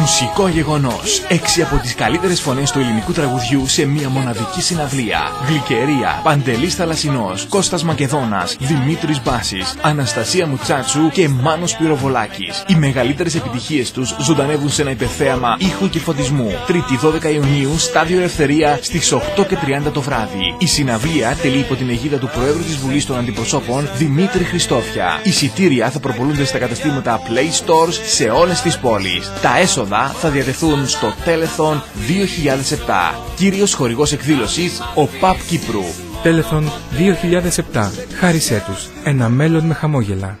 Μουσικό γεγονός. Έξι από τις καλύτερες φωνές του ελληνικού τραγουδιού σε μία μοναδική συναυλία. Γλυκερία, Παντελής Θαλασσινός, Κώστας Μακεδόνας, Δημήτρης Μπάσης, Αναστασία Μουτσάτσου και Μάνος Πυροβολάκης. Οι μεγαλύτερες επιτυχίες τους ζωντανεύουν σε ένα υπερθέαμα ήχου και φωτισμού. Τρίτη 12 Ιουνίου, στάδιο Ελευθερία στις 8.30 το βράδυ. Η συναυλία τελεί υπό την αιγίδα του Προέδρου της Βουλής των Αντιπροσώπων Δημήτρη Χριστόφια. Εισιτήρια θα προπολούνται στα καταστήματα Play Stores σε όλες τις πόλεις. Τα έσοδα θα διατεθούν στο Telethon 2007. Κύριος χορηγός εκδήλωσης, ο ΠΑΠ Κύπρου. Telethon 2007. Χάρισέ τους. Ένα μέλλον με χαμόγελα.